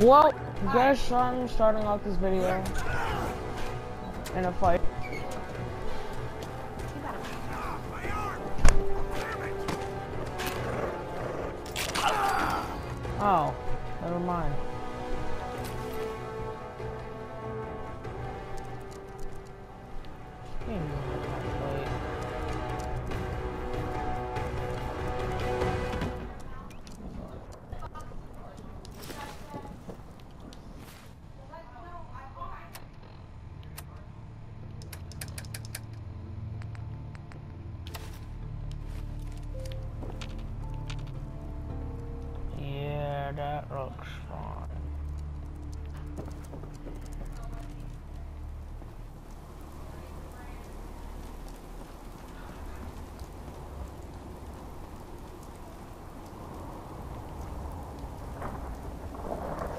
Well, guess I'm starting off this video in a fight. Oh, never mind.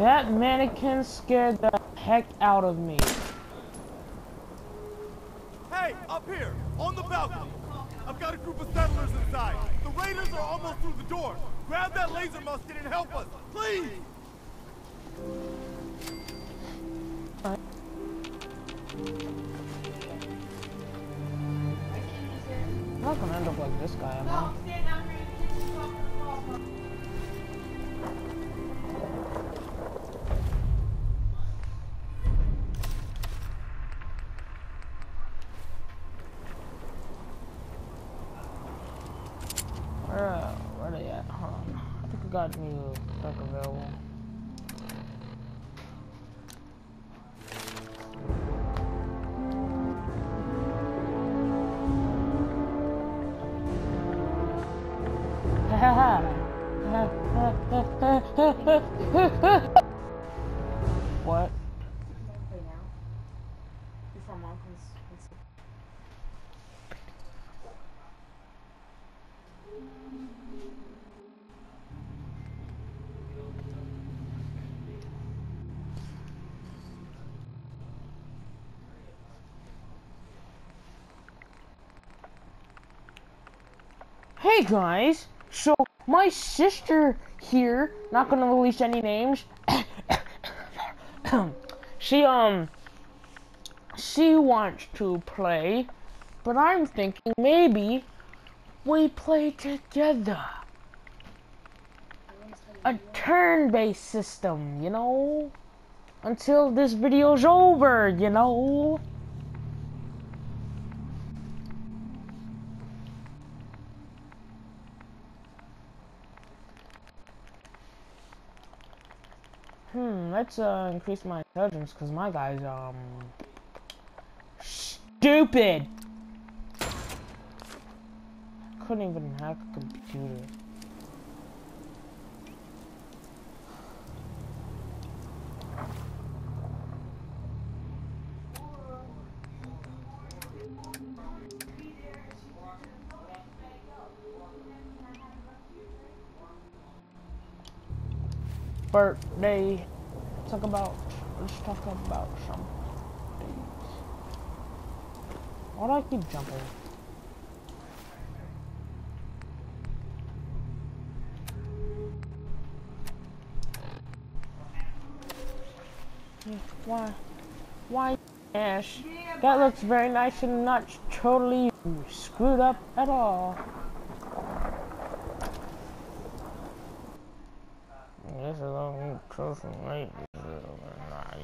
That mannequin scared the heck out of me. Hey, up here, on the balcony. I've got a group of settlers inside. The raiders are almost through the door. Grab that laser musket and help us, please! Got new stuff available. what? Hey guys, so my sister here, not gonna release any names. she um, she wants to play, but I'm thinking maybe we play together. A turn-based system, you know, until this video's over, you know. Uh increase my intelligence because my guy's um stupid. Couldn't even hack a computer. birthday. Talk about. Let's talk about some things. Why do I keep jumping? Why? Why? Ash? That looks very nice and not totally screwed up at all. This is a close and late.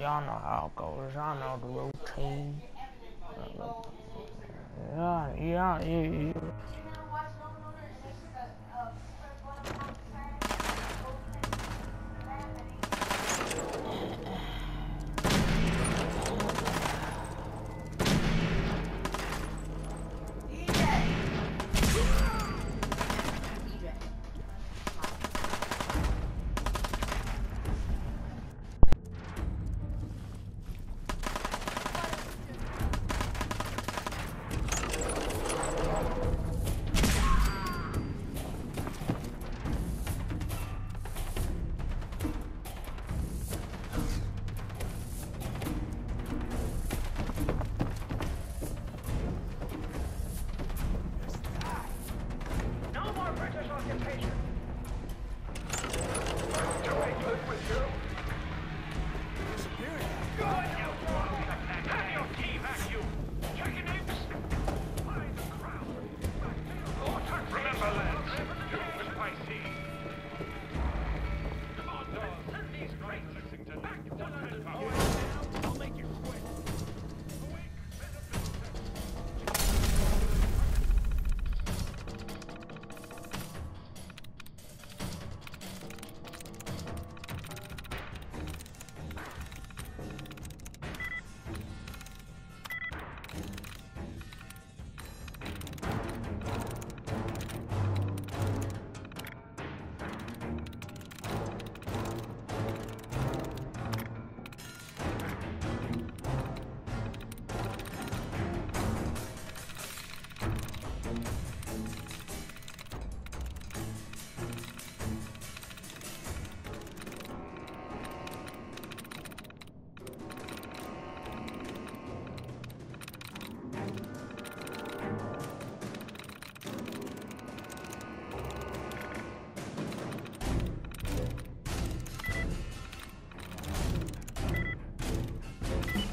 Y'all know how it goes. Y'all know the routine. Uh, yeah, yeah, yeah, yeah.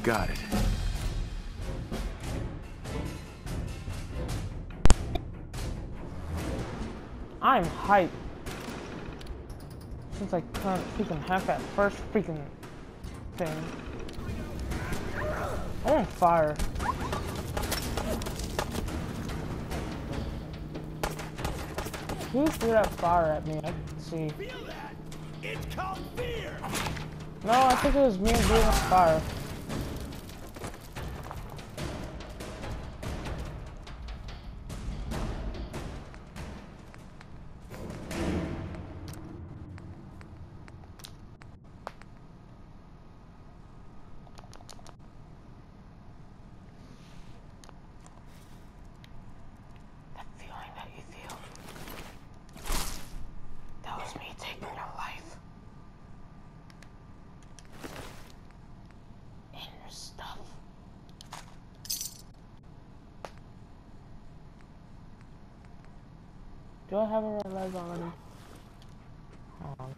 Got it. I'm hyped. Since I can't freaking hack that first freaking thing. I'm on fire. Who threw that fire at me? I can see. Feel that? It's called fear! No, I think it was me doing the fire. Do I have a red leg already? On.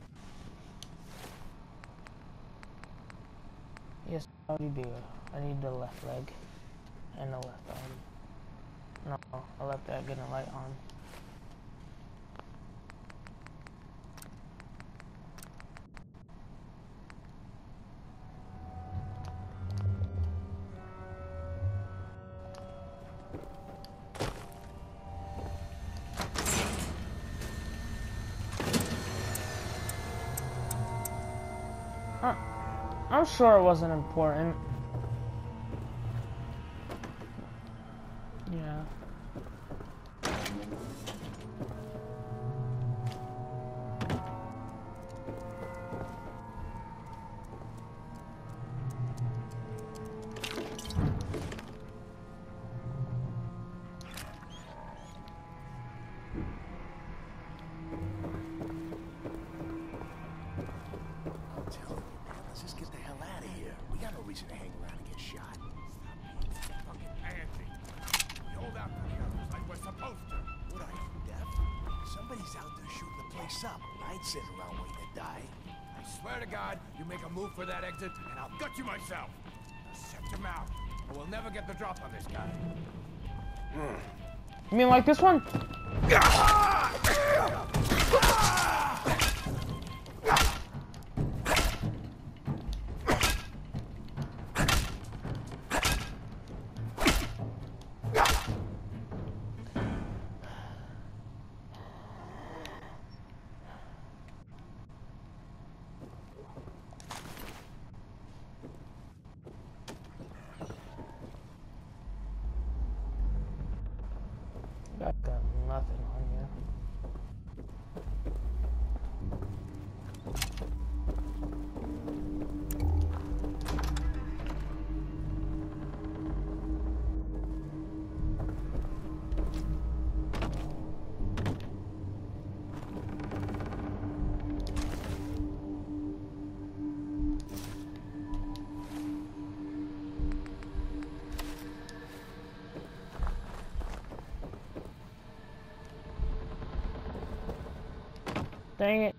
Yes, I already do. I need the left leg and the left arm. No, I left that getting light on. Sure it wasn't important. Reason to hang around and get shot. Fucking Andy. We hold out for the others like we're supposed to. What are you, deaf? Somebody's out there shooting the place up. I ain't sitting around waiting to die. I swear to God, you make a move for that exit, and I'll gut you myself. Shut your mouth, or we'll never get the drop on this guy. You mean like this one? Ah! Ah! Ah! Dang it.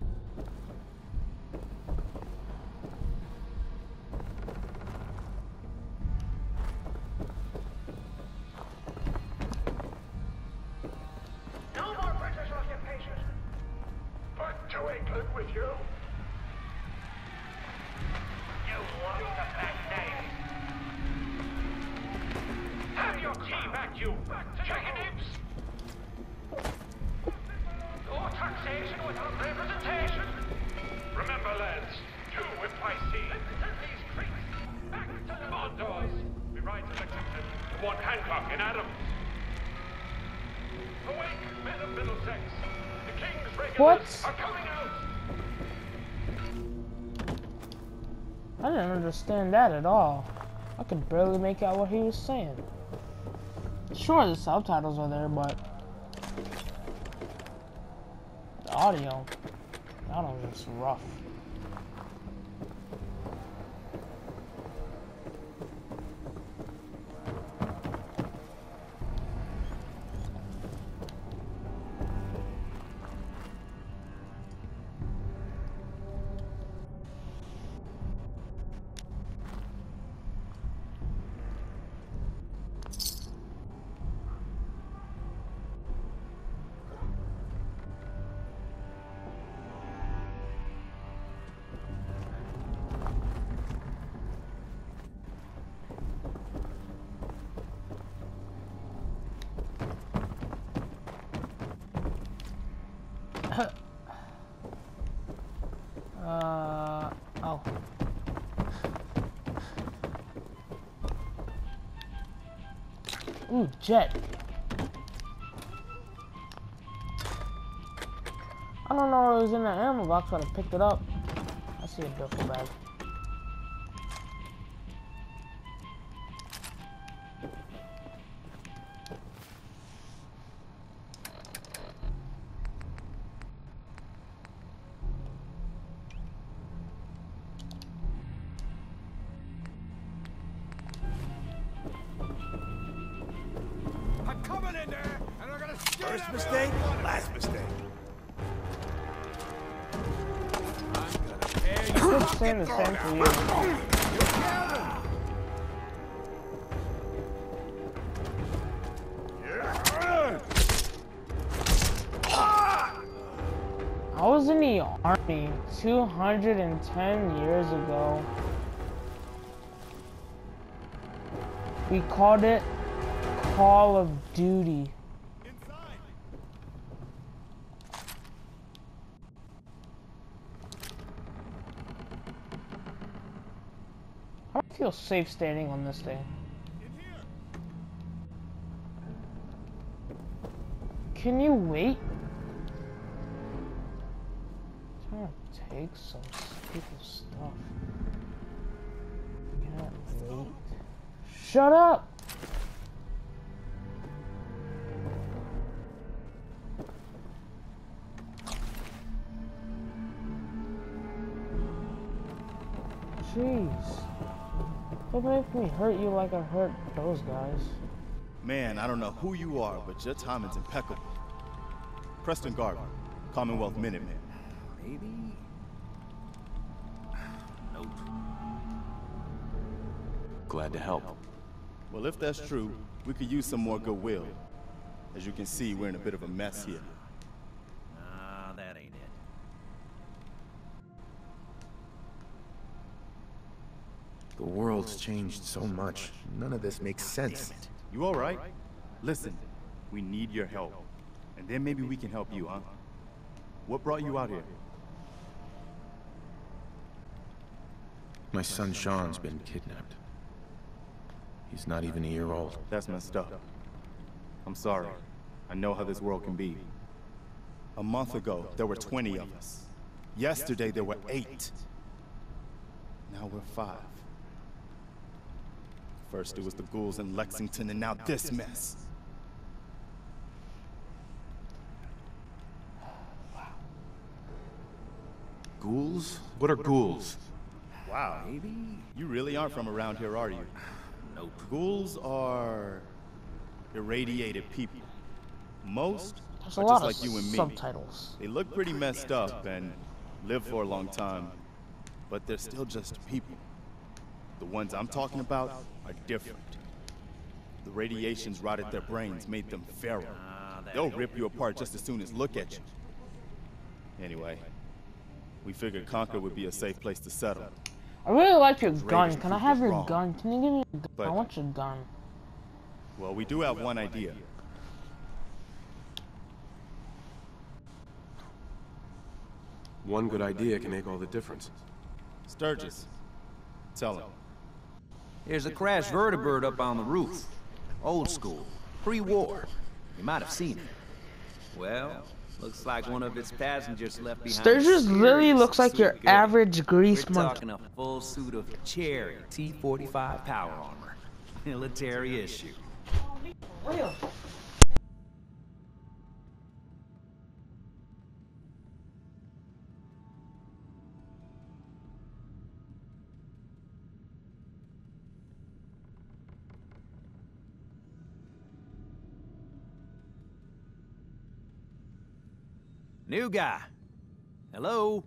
What? I didn't understand that at all. I could barely make out what he was saying. Sure, the subtitles are there, but the audio, that was just rough. Ooh, jet. I don't know what was in the ammo box, but I picked it up. I see a duffel bag. First mistake, last mistake. I'm gonna tear you It's saying the same for you. I was in the army 210 years ago. We called it Call of Duty. inside. I don't feel safe standing on this thing. Can you wait? I'm trying to take some people's stuff. Shut up! Don't make me hurt you like I hurt those guys. Man, I don't know who you are, but your timing's impeccable. Preston Garvey, Commonwealth Minuteman. Maybe. Nope. Glad to help. Well, if that's true, we could use some more goodwill. As you can see, we're in a bit of a mess here. The world's changed so much. None of this makes sense. You all right? Listen, we need your help. And then maybe we can help you, huh? What brought you out here? My son Sean's been kidnapped. He's not even a year old. That's messed up. I'm sorry. I know how this world can be. A month ago, there were 20 of us. Yesterday, there were eight. Now we're five. First, it was the ghouls in Lexington, and now this mess. Ghouls? What are ghouls? Wow. Maybe. You really aren't from around here, are you? Nope. Ghouls are irradiated people. Most There's a are lot just of like you and me. subtitles. They look pretty messed up and live for a long time, but they're still just people. The ones I'm talking about are different. The radiations rotted their brains, made them feral. They'll rip you apart just as soon as look at you. Anyway, we figured Concord would be a safe place to settle. I really like your gun. Can I have your gun? Can you give me your gun? I want your gun. Well, we do have one idea. One good idea can make all the difference. Sturgis, tell him. There's a crashed vertibird up on the roof. Old school. Pre-war. You might have seen it. Well, looks like one of its passengers left behind. Sturgis literally serious looks like your suit average grease We're monkey. talking a full suit of cherry T-45 power armor. Military issue. New guy. Hello?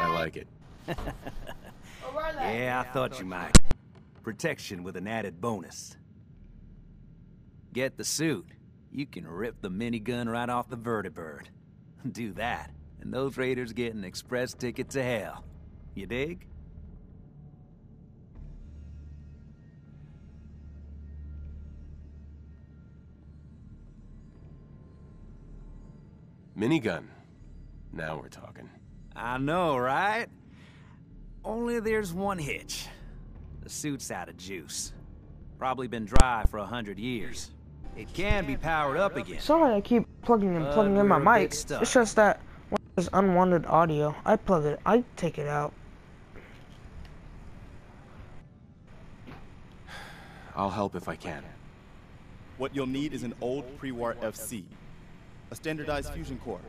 I like it. Yeah, I thought you might. Protection with an added bonus. Get the suit. You can rip the minigun right off the vertibird. Do that, and those raiders get an express ticket to hell. You dig? Minigun. Now we're talking. I know, right? Only there's one hitch. The suit's out of juice. Probably been dry for a hundred years. It can be powered up again. Sorry, I keep plugging and But plugging in my we're mic. It's just that when there's unwanted audio, I plug it. I take it out. I'll help if I can. What you'll need is an old pre-war FC, a standardized fusion core,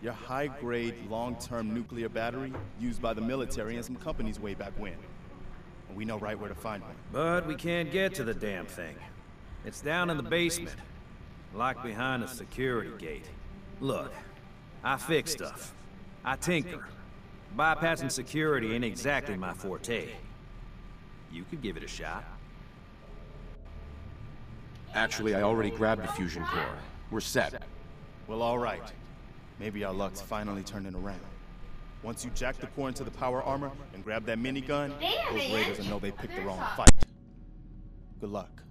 your high-grade, long-term nuclear battery used by the military and some companies way back when. And we know right where to find one. But we can't get to the damn thing. It's down in the basement, locked behind a security gate. Look, I fix stuff. I tinker. Bypassing security ain't exactly my forte. You could give it a shot. Actually, I already grabbed the fusion core. We're set. Well, all right. Maybe our luck's finally turning around. Once you jack the core into the power armor and grab that minigun, those raiders will know they picked the wrong fight. Good luck.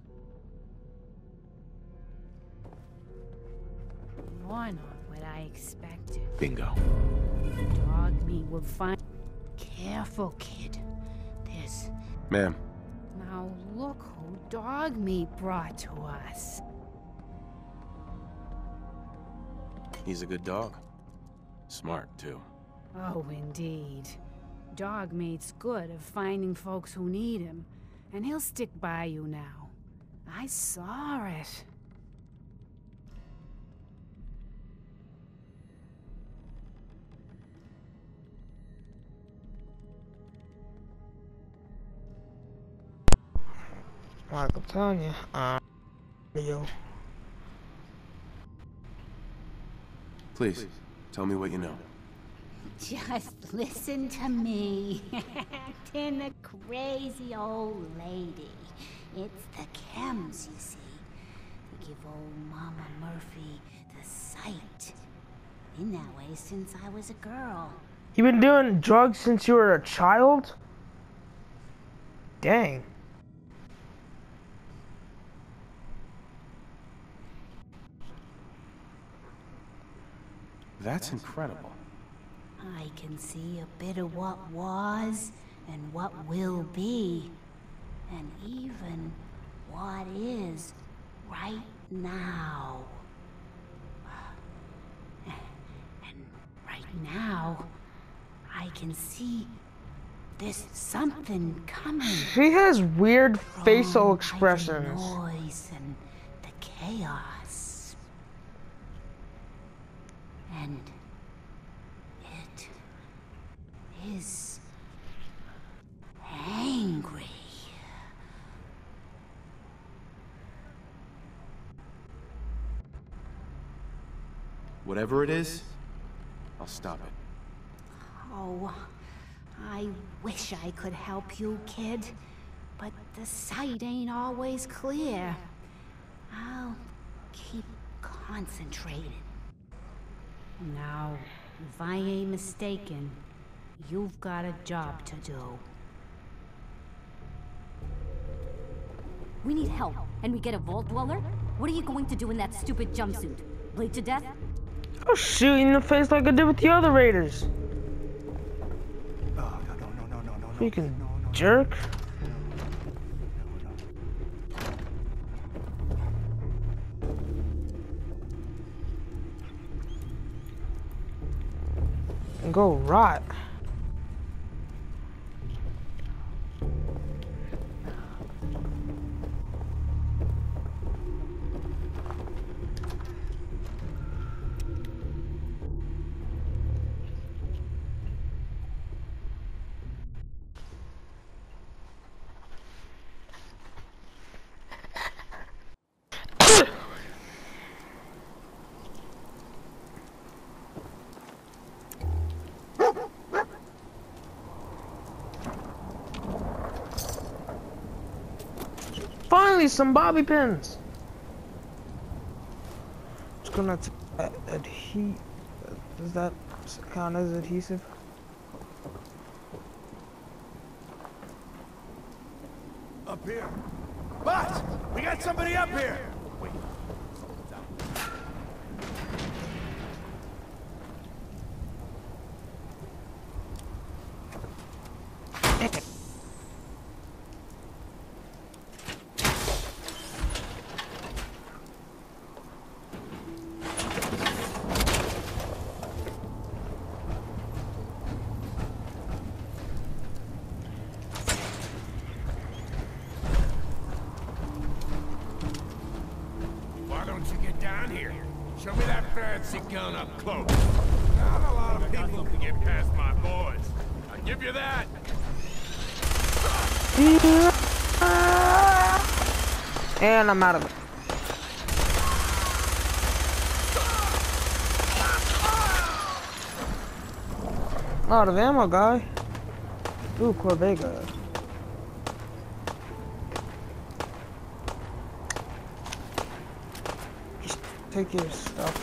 More not what I expected. Bingo. Dogmeat will find. Careful, kid. There's. Ma'am, Now look who dogmeat brought to us. he's a good dog. Smart, too. Oh, indeed. Dogmeat's good at finding folks who need him, and he'll stick by you now. I saw it. Like I'm telling you, uh, yo, Please, tell me what you know. Just listen to me. Acting a crazy old lady. It's the chems, you see. They give old Mama Murphy the sight. Been that way since I was a girl. you been doing drugs since you were a child? Dang. That's incredible. I can see a bit of what was and what will be, and even what is right now. And right now, I can see there's something coming. She has weird facial expressions. The noise and the chaos. And it is angry. Whatever it is, I'll stop it. Oh, I wish I could help you, kid. But the sight ain't always clear. I'll keep concentrating. Now, if I ain't mistaken, you've got a job to do. We need help, and we get a Vault Dweller? What are you going to do in that stupid jumpsuit? Bleed to death? I'll shoot you in the face like I did with the other raiders. No, no, no, no, no, no, no. Freaking jerk. And go rot. Finally, some bobby pins. Just gonna uh, adhe- Does that count as adhesive? Up here. Boss! We got somebody up here! Wait. Why don't you get down here? Show me that fancy gun up close. Not a lot of people can get past my boys. I give you that. And I'm out of it. Out of ammo, guy. Ooh, Corvega. Just take your stuff.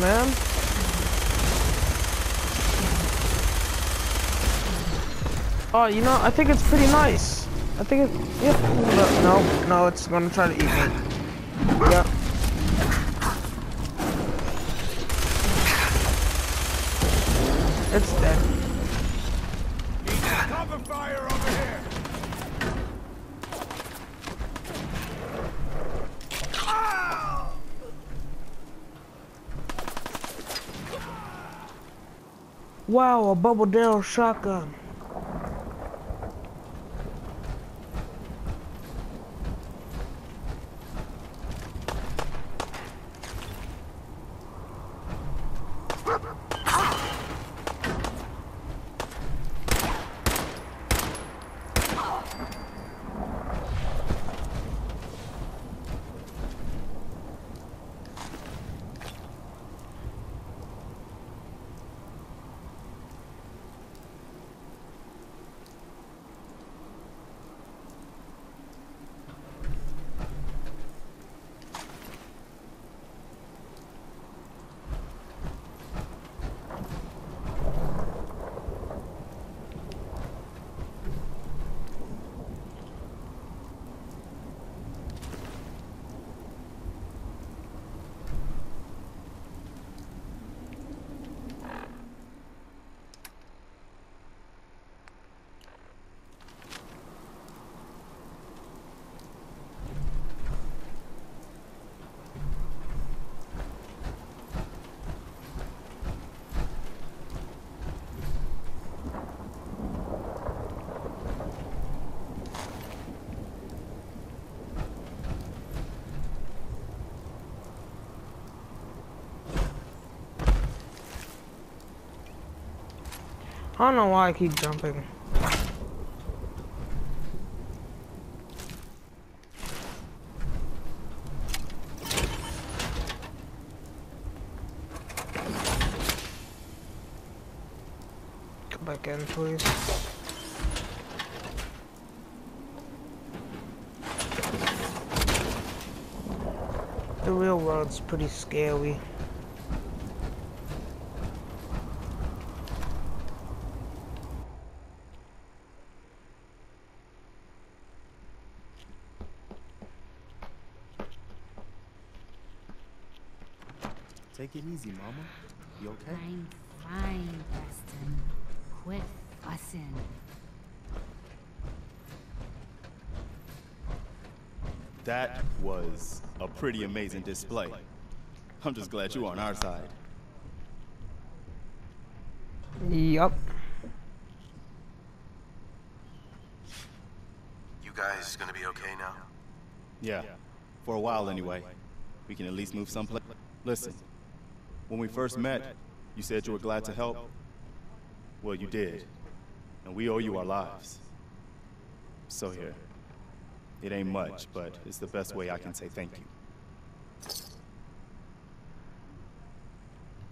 Man. Oh, you know, I think it's pretty nice. I think it, yeah. No, no, no, it's gonna try to eat me. Yep. Wow, a double barrel shotgun. I don't know why I keep jumping. Come back in, please. The real world's pretty scary. Take it easy, Mama. You okay? I'm fine, Preston. Quit fussing. That was a pretty amazing display. I'm just glad you're on our side. Yup. You guys gonna be okay now? Yeah, for a while anyway. We can at least move someplace. Listen, when we first met, you said you were glad to help. Well, you did. And we owe you our lives. So here. It ain't much, but it's the best way I can say thank you.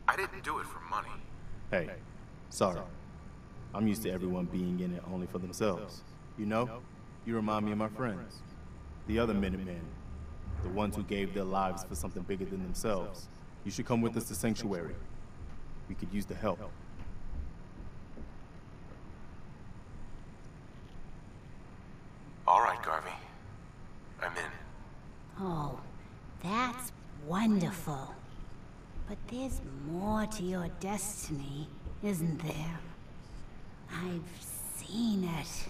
I didn't do it for money. Hey, sorry. I'm used to everyone being in it only for themselves. You know, you remind me of my friends. The other Minutemen. The ones who gave their lives for something bigger than themselves. You should come with us to Sanctuary. We could use the help. All right, Garvey. I'm in. Oh, that's wonderful. But there's more to your destiny, isn't there? I've seen it.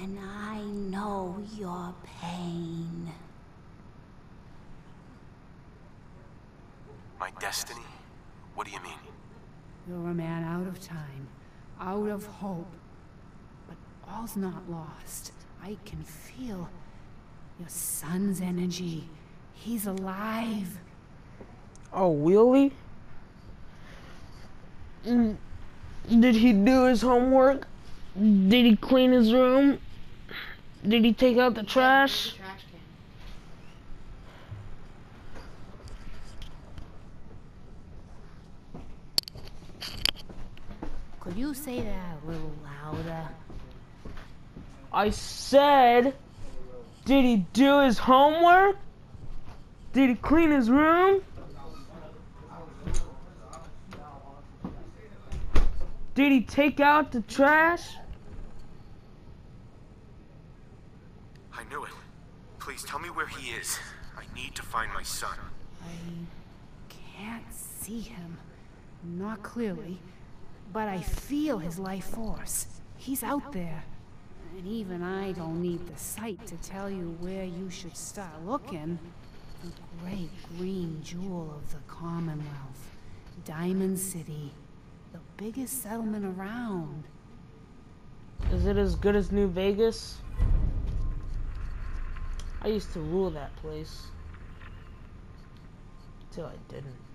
And I know your pain. My destiny? What do you mean? You're a man out of time, out of hope. But all's not lost. I can feel your son's energy. He's alive. Oh, really? Mm, Did he do his homework? Did he clean his room? Did he take out the trash? Trash can. Could you say that a little louder? I said, did he do his homework? Did he clean his room? Did he take out the trash? I knew it. Please tell me where he is. I need to find my son. I can't see him. Not clearly. But I feel his life force. He's out there. And even I don't need the sight to tell you where you should start looking. The great green jewel of the Commonwealth. Diamond City. The biggest settlement around. Is it as good as New Vegas? I used to rule that place. Till I didn't.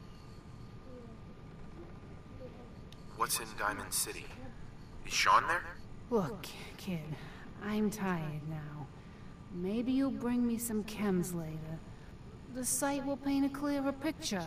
What's in Diamond City? Is Sean there? Look, kid, I'm tired now. Maybe you'll bring me some chems later. The sight will paint a clearer picture.